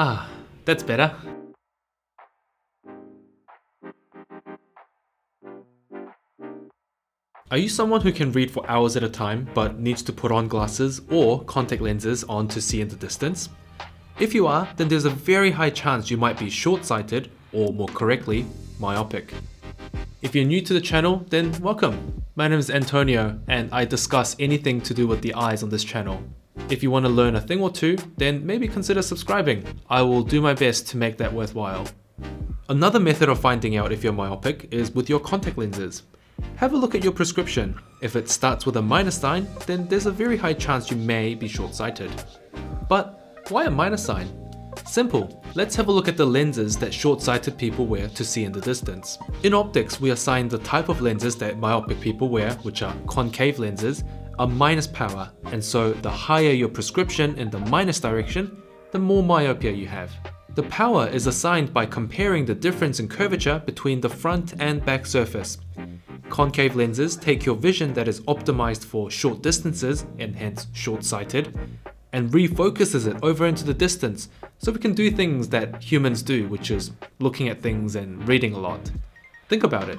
Ah, that's better. Are you someone who can read for hours at a time but needs to put on glasses or contact lenses on to see in the distance? If you are, then there's a very high chance you might be short-sighted or more correctly, myopic. If you're new to the channel, then welcome. My name is Antonio and I discuss anything to do with the eyes on this channel. If you want to learn a thing or two, then maybe consider subscribing. I will do my best to make that worthwhile. Another method of finding out if you're myopic is with your contact lenses. Have a look at your prescription. If it starts with a minus sign, then there's a very high chance you may be short-sighted. But why a minus sign? Simple, let's have a look at the lenses that short-sighted people wear to see in the distance. In optics, we assign the type of lenses that myopic people wear, which are concave lenses, a minus power, and so the higher your prescription in the minus direction, the more myopia you have. The power is assigned by comparing the difference in curvature between the front and back surface. Concave lenses take your vision that is optimized for short distances and hence short-sighted and refocuses it over into the distance so we can do things that humans do which is looking at things and reading a lot. Think about it.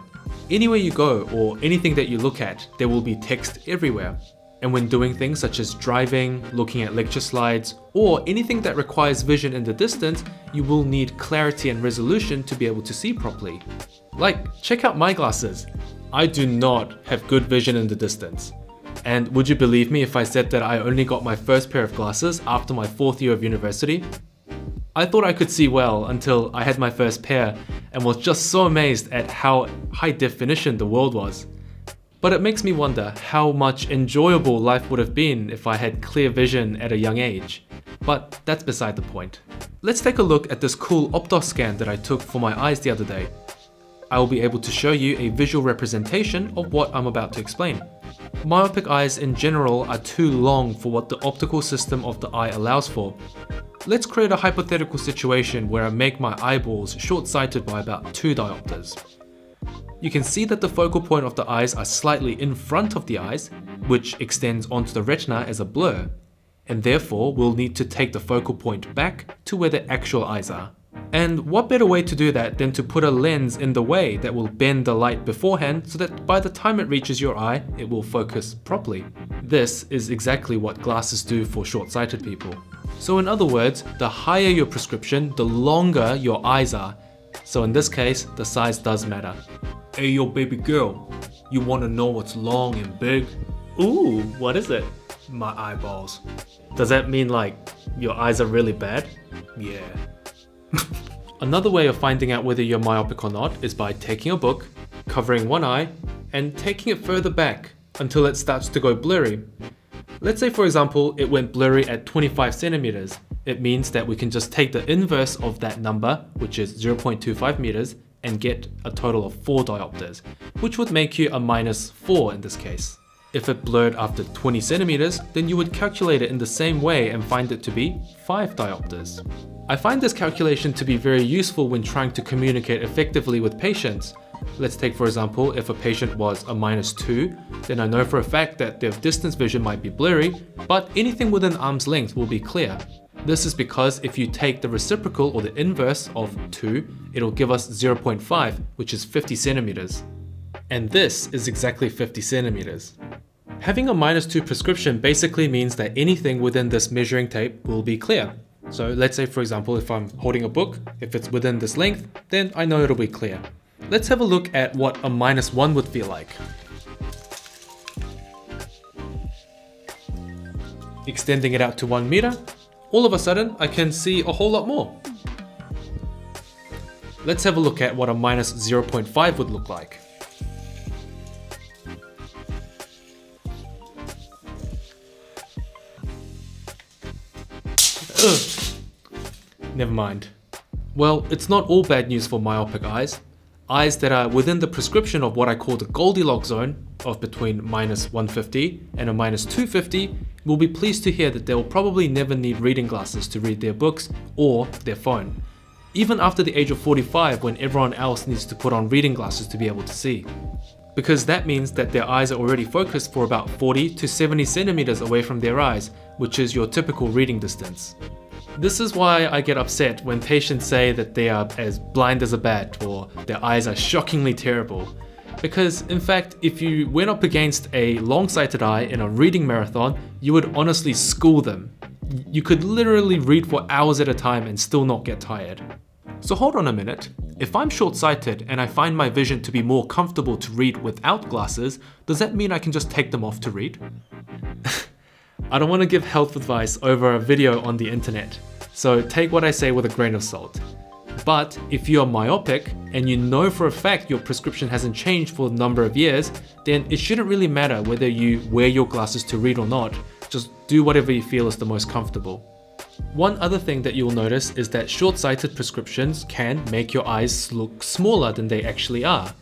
Anywhere you go or anything that you look at, there will be text everywhere. And when doing things such as driving, looking at lecture slides, or anything that requires vision in the distance, you will need clarity and resolution to be able to see properly. Like, check out my glasses. I do not have good vision in the distance. And would you believe me if I said that I only got my first pair of glasses after my fourth year of university? I thought I could see well until I had my first pair and was just so amazed at how high definition the world was. But it makes me wonder how much enjoyable life would have been if I had clear vision at a young age. But that's beside the point. Let's take a look at this cool Optos scan that I took for my eyes the other day. I will be able to show you a visual representation of what I'm about to explain. Myopic eyes in general are too long for what the optical system of the eye allows for. Let's create a hypothetical situation where I make my eyeballs short-sighted by about 2 diopters. You can see that the focal point of the eyes are slightly in front of the eyes, which extends onto the retina as a blur, and therefore we'll need to take the focal point back to where the actual eyes are. And what better way to do that than to put a lens in the way that will bend the light beforehand so that by the time it reaches your eye, it will focus properly. This is exactly what glasses do for short-sighted people. So in other words, the higher your prescription, the longer your eyes are. So in this case, the size does matter. Hey yo baby girl, you wanna know what's long and big? Ooh, what is it? My eyeballs. Does that mean like, your eyes are really bad? Yeah. Another way of finding out whether you're myopic or not is by taking a book, covering one eye, and taking it further back until it starts to go blurry. Let's say for example it went blurry at 25 centimeters. It means that we can just take the inverse of that number, which is 0.25 meters, and get a total of 4 diopters, which would make you a minus 4 in this case. If it blurred after 20 centimeters, then you would calculate it in the same way and find it to be 5 diopters. I find this calculation to be very useful when trying to communicate effectively with patients. Let's take for example, if a patient was a minus 2, then I know for a fact that their distance vision might be blurry, but anything within arm's length will be clear. This is because if you take the reciprocal or the inverse of 2, it'll give us 0.5, which is 50 centimeters. And this is exactly 50 centimeters. Having a minus 2 prescription basically means that anything within this measuring tape will be clear. So let's say for example if I'm holding a book, if it's within this length, then I know it'll be clear. Let's have a look at what a minus 1 would feel like. Extending it out to 1 meter, all of a sudden I can see a whole lot more. Let's have a look at what a minus 0.5 would look like. Ugh. Never mind. Well, it's not all bad news for myopic eyes. Eyes that are within the prescription of what I call the Goldilocks zone of between minus 150 and a minus 250 will be pleased to hear that they will probably never need reading glasses to read their books or their phone. Even after the age of 45 when everyone else needs to put on reading glasses to be able to see. Because that means that their eyes are already focused for about 40 to 70 centimeters away from their eyes, which is your typical reading distance. This is why I get upset when patients say that they are as blind as a bat or their eyes are shockingly terrible. Because, in fact, if you went up against a long sighted eye in a reading marathon, you would honestly school them. You could literally read for hours at a time and still not get tired. So hold on a minute. If I'm short sighted and I find my vision to be more comfortable to read without glasses, does that mean I can just take them off to read? I don't want to give health advice over a video on the internet, so take what I say with a grain of salt. But if you are myopic and you know for a fact your prescription hasn't changed for a number of years, then it shouldn't really matter whether you wear your glasses to read or not, just do whatever you feel is the most comfortable. One other thing that you'll notice is that short-sighted prescriptions can make your eyes look smaller than they actually are.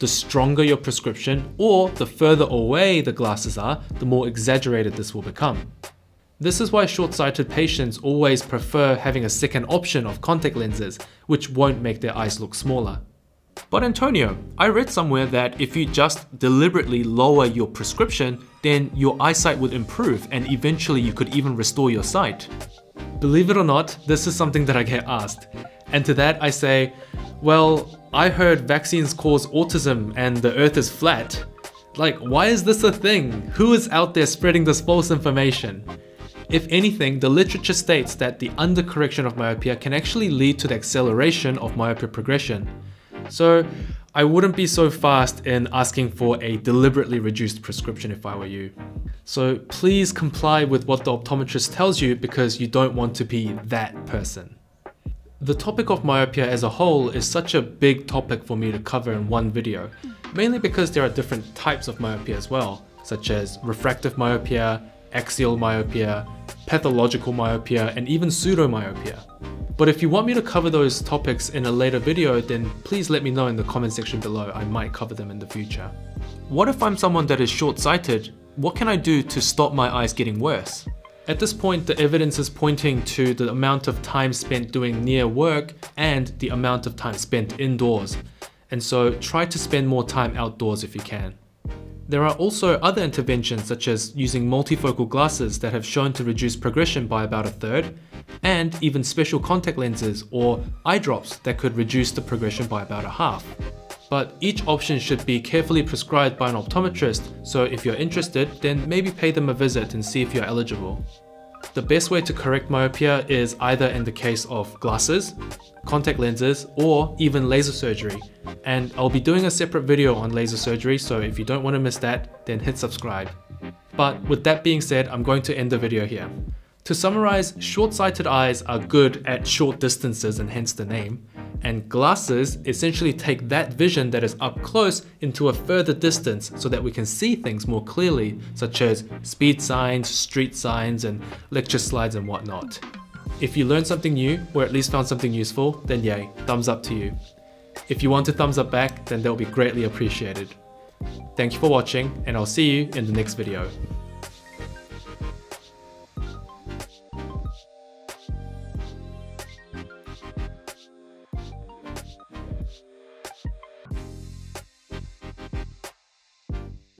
The stronger your prescription or the further away the glasses are, the more exaggerated this will become. This is why short-sighted patients always prefer having a second option of contact lenses, which won't make their eyes look smaller. But Antonio, I read somewhere that if you just deliberately lower your prescription, then your eyesight would improve and eventually you could even restore your sight. Believe it or not, this is something that I get asked. And to that I say, well, I heard vaccines cause autism and the earth is flat. Like, why is this a thing? Who is out there spreading this false information? If anything, the literature states that the undercorrection of myopia can actually lead to the acceleration of myopia progression. So, I wouldn't be so fast in asking for a deliberately reduced prescription if I were you. So please comply with what the optometrist tells you because you don't want to be that person. The topic of myopia as a whole is such a big topic for me to cover in one video, mainly because there are different types of myopia as well, such as refractive myopia, axial myopia, pathological myopia, and even pseudomyopia. But if you want me to cover those topics in a later video, then please let me know in the comment section below, I might cover them in the future. What if I'm someone that is short-sighted? What can I do to stop my eyes getting worse? At this point, the evidence is pointing to the amount of time spent doing near work and the amount of time spent indoors. And so try to spend more time outdoors if you can. There are also other interventions such as using multifocal glasses that have shown to reduce progression by about a third, and even special contact lenses or eye drops that could reduce the progression by about a half but each option should be carefully prescribed by an optometrist, so if you're interested, then maybe pay them a visit and see if you're eligible. The best way to correct myopia is either in the case of glasses, contact lenses, or even laser surgery. And I'll be doing a separate video on laser surgery, so if you don't want to miss that, then hit subscribe. But with that being said, I'm going to end the video here. To summarize, short-sighted eyes are good at short distances and hence the name, and glasses essentially take that vision that is up close into a further distance so that we can see things more clearly, such as speed signs, street signs, and lecture slides and whatnot. If you learned something new, or at least found something useful, then yay, thumbs up to you. If you want to thumbs up back, then that will be greatly appreciated. Thank you for watching, and I'll see you in the next video.